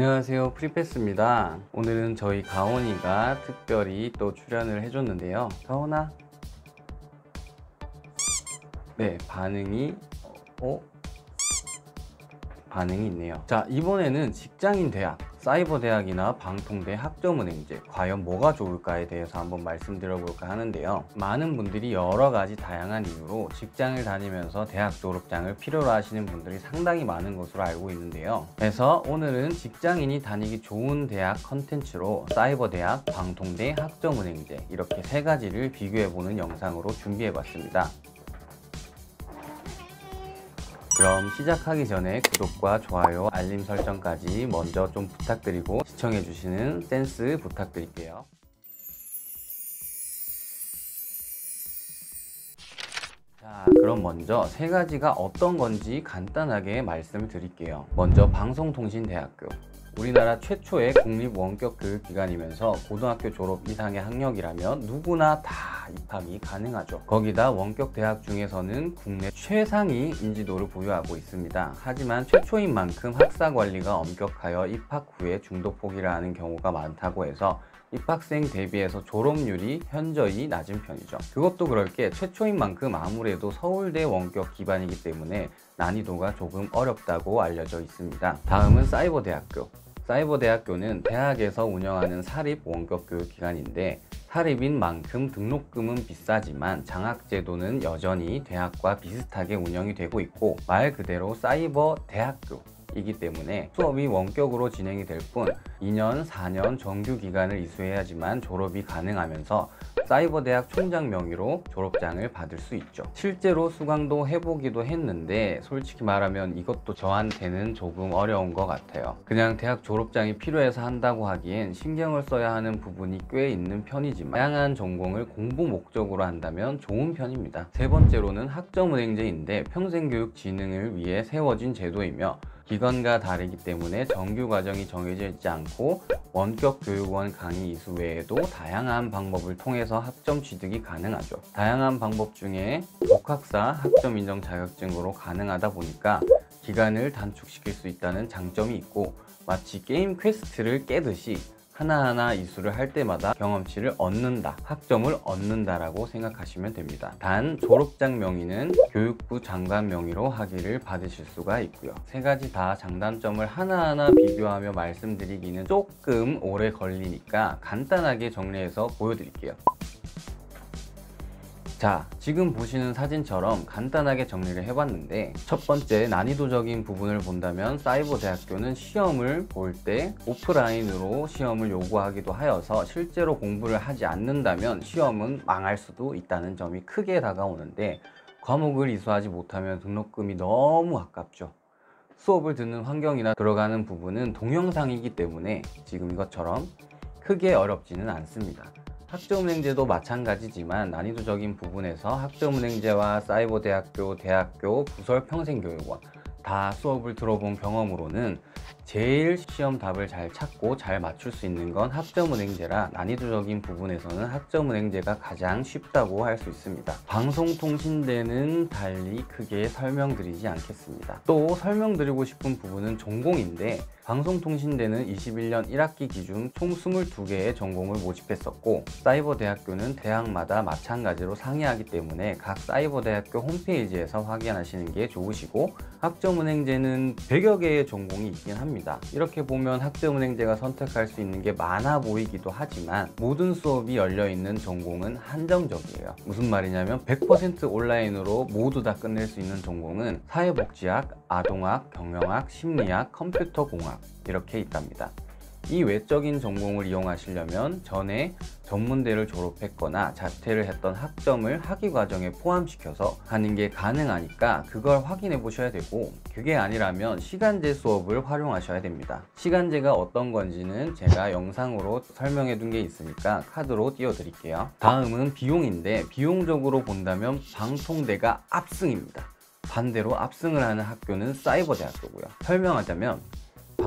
안녕하세요. 프리패스입니다. 오늘은 저희 가온이가 특별히 또 출연을 해줬는데요. 가온아. 네 반응이 어? 반응이 있네요. 자 이번에는 직장인 대학 사이버 대학이나 방통대 학점은행제 과연 뭐가 좋을까에 대해서 한번 말씀드려볼까 하는데요. 많은 분들이 여러 가지 다양한 이유로 직장을 다니면서 대학 졸업장을 필요로 하시는 분들이 상당히 많은 것으로 알고 있는데요. 그래서 오늘은 직장인이 다니기 좋은 대학 컨텐츠로 사이버 대학, 방통대, 학점은행제 이렇게 세 가지를 비교해보는 영상으로 준비해봤습니다 그럼 시작하기 전에 구독과 좋아요, 알림 설정까지 먼저 좀 부탁드리고 시청해주시는 센스 부탁드릴게요. 자, 그럼 먼저 세 가지가 어떤 건지 간단하게 말씀을 드릴게요. 먼저 방송통신대학교. 우리나라 최초의 국립 원격 교육기관이면서 고등학교 졸업 이상의 학력이라면 누구나 다 입학이 가능하죠. 거기다 원격 대학 중에서는 국내 최상위 인지도를 보유하고 있습니다. 하지만 최초인 만큼 학사 관리가 엄격하여 입학 후에 중도 포기를 하는 경우가 많다고 해서 입학생 대비해서 졸업률이 현저히 낮은 편이죠. 그것도 그럴 게 최초인 만큼 아무래도 서울대 원격 기반이기 때문에 난이도가 조금 어렵다고 알려져 있습니다. 다음은 사이버대학교. 사이버대학교는 대학에서 운영하는 사립 원격교육기관인데 사립인 만큼 등록금은 비싸지만 장학제도는 여전히 대학과 비슷하게 운영이 되고 있고 말 그대로 사이버 대학교 이기 때문에 수업이 원격으로 진행이 될 뿐 2년, 4년 정규 기간을 이수해야지만 졸업이 가능하면서 사이버 대학 총장 명의로 졸업장을 받을 수 있죠. 실제로 수강도 해보기도 했는데 솔직히 말하면 이것도 저한테는 조금 어려운 것 같아요. 그냥 대학 졸업장이 필요해서 한다고 하기엔 신경을 써야 하는 부분이 꽤 있는 편이지만 다양한 전공을 공부 목적으로 한다면 좋은 편입니다. 세 번째로는 학점은행제인데 평생교육 진흥을 위해 세워진 제도이며 기관과 다르기 때문에 정규 과정이 정해져 있지 않고 원격 교육원 강의 이수 외에도 다양한 방법을 통해서 학점 취득이 가능하죠. 다양한 방법 중에 독학사 학점 인정 자격증으로 가능하다 보니까 기간을 단축시킬 수 있다는 장점이 있고 마치 게임 퀘스트를 깨듯이 하나하나 이수를 할 때마다 경험치를 얻는다, 학점을 얻는다라고 생각하시면 됩니다. 단 졸업장 명의는 교육부 장관 명의로 학위를 받으실 수가 있고요. 세 가지 다 장단점을 하나하나 비교하며 말씀드리기는 조금 오래 걸리니까 간단하게 정리해서 보여드릴게요. 자 지금 보시는 사진처럼 간단하게 정리를 해봤는데 첫 번째 난이도적인 부분을 본다면 사이버 대학교는 시험을 볼 때 오프라인으로 시험을 요구하기도 하여서 실제로 공부를 하지 않는다면 시험은 망할 수도 있다는 점이 크게 다가오는데 과목을 이수하지 못하면 등록금이 너무 아깝죠. 수업을 듣는 환경이나 들어가는 부분은 동영상이기 때문에 지금 이것처럼 크게 어렵지는 않습니다 학점은행제도 마찬가지지만 난이도적인 부분에서 학점은행제와 사이버대학교, 대학교, 부설평생교육원 다 수업을 들어본 경험으로는 제일 시험 답을 잘 찾고 잘 맞출 수 있는 건 학점은행제라 난이도적인 부분에서는 학점은행제가 가장 쉽다고 할 수 있습니다. 방송통신대는 달리 크게 설명드리지 않겠습니다. 또 설명드리고 싶은 부분은 전공인데 방송통신대는 21년 1학기 기준 총 22개의 전공을 모집했었고 사이버대학교는 대학마다 마찬가지로 상이하기 때문에 각 사이버대학교 홈페이지에서 확인하시는 게 좋으시고 학점은행제는 100여 개의 전공이 있긴 합니다. 이렇게 보면 학점은행제가 선택할 수 있는 게 많아 보이기도 하지만 모든 수업이 열려있는 전공은 한정적이에요. 무슨 말이냐면 100% 온라인으로 모두 다 끝낼 수 있는 전공은 사회복지학, 아동학, 경영학, 심리학, 컴퓨터공학 이렇게 있답니다. 이 외적인 전공을 이용하시려면 전에 전문대를 졸업했거나 자퇴를 했던 학점을 학위 과정에 포함시켜서 하는 게 가능하니까 그걸 확인해 보셔야 되고 그게 아니라면 시간제 수업을 활용하셔야 됩니다. 시간제가 어떤 건지는 제가 영상으로 설명해 둔 게 있으니까 카드로 띄워 드릴게요. 다음은 비용인데 비용적으로 본다면 방통대가 압승입니다. 반대로 압승을 하는 학교는 사이버대학교고요. 설명하자면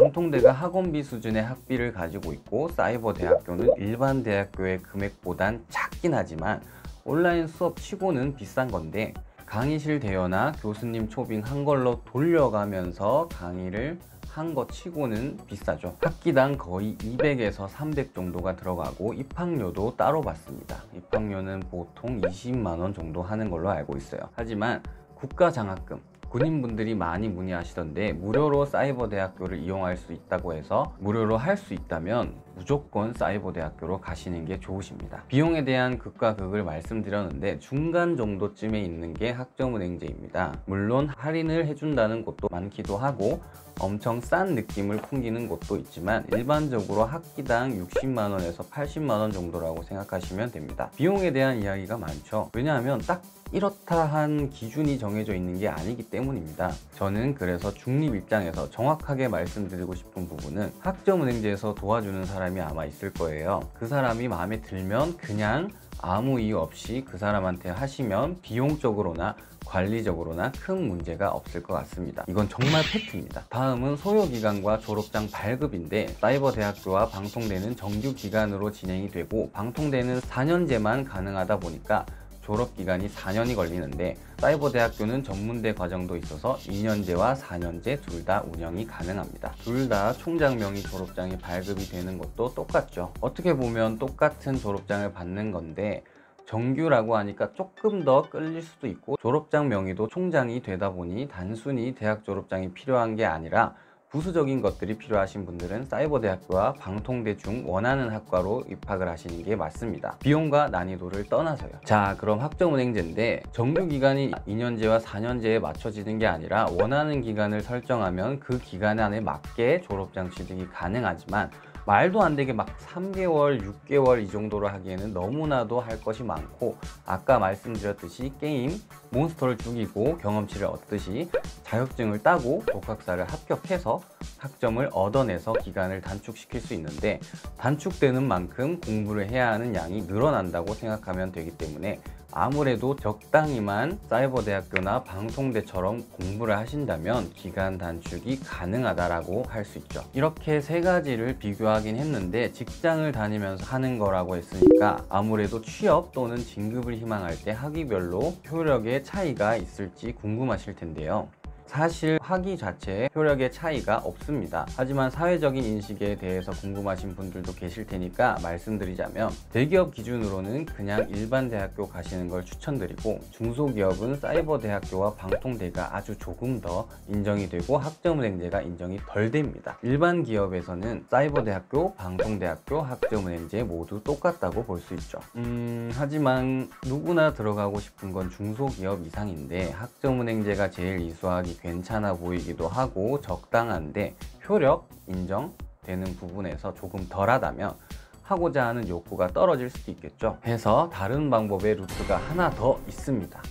방통대가 학원비 수준의 학비를 가지고 있고 사이버 대학교는 일반 대학교의 금액보단 작긴 하지만 온라인 수업 치고는 비싼 건데 강의실 대여나 교수님 초빙 한 걸로 돌려가면서 강의를 한것 치고는 비싸죠. 학기당 거의 200에서 300 정도가 들어가고 입학료도 따로 받습니다. 입학료는 보통 20만 원 정도 하는 걸로 알고 있어요. 하지만 국가 장학금 군인분들이 많이 문의하시던데 무료로 사이버 대학교를 이용할 수 있다고 해서 무료로 할 수 있다면 무조건 사이버 대학교로 가시는 게 좋으십니다. 비용에 대한 극과 극을 말씀드렸는데 중간 정도쯤에 있는 게 학점은행제입니다. 물론 할인을 해준다는 곳도 많기도 하고 엄청 싼 느낌을 풍기는 곳도 있지만 일반적으로 학기당 60만 원에서 80만 원 정도라고 생각하시면 됩니다. 비용에 대한 이야기가 많죠. 왜냐하면 딱 이렇다 한 기준이 정해져 있는 게 아니기 때문입니다. 저는 그래서 중립 입장에서 정확하게 말씀드리고 싶은 부분은 학점은행제에서 도와주는 사람 이 아마 있을 거예요. 그 사람이 마음에 들면 그냥 아무 이유 없이 그 사람한테 하시면 비용적으로나 관리적으로나 큰 문제가 없을 것 같습니다. 이건 정말 팩트입니다. 다음은 소요기간과 졸업장 발급인데 사이버 대학교와 방통대는 정규 기간으로 진행이 되고 방통대는 4년제만 가능하다 보니까 졸업 기간이 4년이 걸리는데 사이버 대학교는 전문대 과정도 있어서 2년제와 4년제 둘 다 운영이 가능합니다. 둘 다 총장명의 졸업장이 발급이 되는 것도 똑같죠. 어떻게 보면 똑같은 졸업장을 받는 건데 정규라고 하니까 조금 더 끌릴 수도 있고 졸업장 명의도 총장이 되다 보니 단순히 대학 졸업장이 필요한 게 아니라 부수적인 것들이 필요하신 분들은 사이버대학교와 방통대 중 원하는 학과로 입학을 하시는 게 맞습니다. 비용과 난이도를 떠나서요. 자, 그럼 학점은행제인데 정규 기간이 2년제와 4년제에 맞춰지는 게 아니라 원하는 기간을 설정하면 그 기간 안에 맞게 졸업장 취득이 가능하지만 말도 안 되게 막 3개월, 6개월 이 정도로 하기에는 너무나도 할 것이 많고 아까 말씀드렸듯이 게임, 몬스터를 죽이고 경험치를 얻듯이 자격증을 따고 독학사를 합격해서 학점을 얻어내서 기간을 단축시킬 수 있는데 단축되는 만큼 공부를 해야 하는 양이 늘어난다고 생각하면 되기 때문에 아무래도 적당히만 사이버 대학교나 방송대처럼 공부를 하신다면 기간 단축이 가능하다라고 할 수 있죠. 이렇게 세 가지를 비교하긴 했는데 직장을 다니면서 하는 거라고 했으니까 아무래도 취업 또는 진급을 희망할 때 학위별로 효력의 차이가 있을지 궁금하실 텐데요. 사실 학위 자체에 효력의 차이가 없습니다. 하지만 사회적인 인식에 대해서 궁금하신 분들도 계실 테니까 말씀드리자면 대기업 기준으로는 그냥 일반 대학교 가시는 걸 추천드리고 중소기업은 사이버 대학교와 방통대가 아주 조금 더 인정이 되고 학점은행제가 인정이 덜 됩니다. 일반 기업에서는 사이버 대학교, 방통대학교, 학점은행제 모두 똑같다고 볼 수 있죠. 음, 하지만 누구나 들어가고 싶은 건 중소기업 이상인데 학점은행제가 제일 이수하기 괜찮아 보이기도 하고 적당한데 효력 인정되는 부분에서 조금 덜하다면 하고자 하는 욕구가 떨어질 수도 있겠죠. 해서 다른 방법의 루트가 하나 더 있습니다.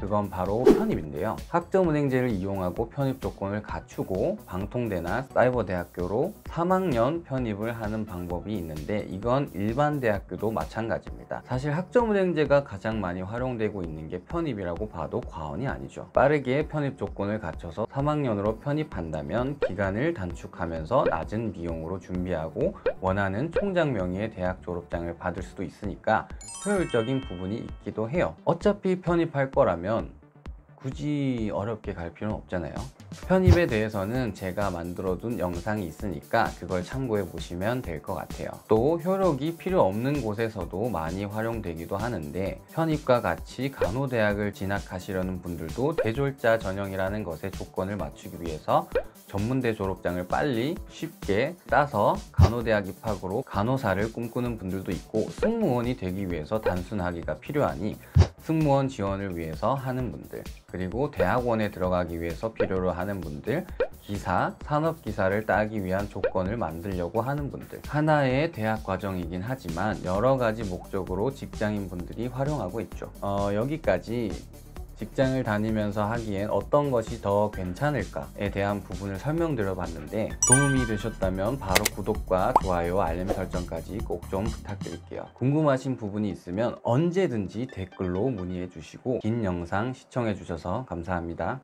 그건 바로 편입인데요. 학점은행제를 이용하고 편입 조건을 갖추고 방통대나 사이버대학교로 3학년 편입을 하는 방법이 있는데 이건 일반 대학교도 마찬가지입니다. 사실 학점은행제가 가장 많이 활용되고 있는 게 편입이라고 봐도 과언이 아니죠. 빠르게 편입 조건을 갖춰서 3학년으로 편입한다면 기간을 단축하면서 낮은 비용으로 준비하고 원하는 총장 명의의 대학 졸업장을 받을 수도 있으니까 효율적인 부분이 있기도 해요. 어차피 편입할 거라면 굳이 어렵게 갈 필요는 없잖아요. 편입에 대해서는 제가 만들어둔 영상이 있으니까 그걸 참고해 보시면 될 것 같아요. 또 효력이 필요 없는 곳에서도 많이 활용되기도 하는데 편입과 같이 간호대학을 진학하시려는 분들도 대졸자 전형이라는 것의 조건을 맞추기 위해서 전문대 졸업장을 빨리 쉽게 따서 간호대학 입학으로 간호사를 꿈꾸는 분들도 있고 승무원이 되기 위해서 단순하기가 필요하니 승무원 지원을 위해서 하는 분들 그리고 대학원에 들어가기 위해서 필요로 하는 분들 기사, 산업기사를 따기 위한 조건을 만들려고 하는 분들. 하나의 대학 과정이긴 하지만 여러 가지 목적으로 직장인 분들이 활용하고 있죠. 어, 여기까지 직장을 다니면서 하기엔 어떤 것이 더 괜찮을까에 대한 부분을 설명드려 봤는데 도움이 되셨다면 바로 구독과 좋아요, 알림 설정까지 꼭 좀 부탁드릴게요. 궁금하신 부분이 있으면 언제든지 댓글로 문의해 주시고 긴 영상 시청해 주셔서 감사합니다.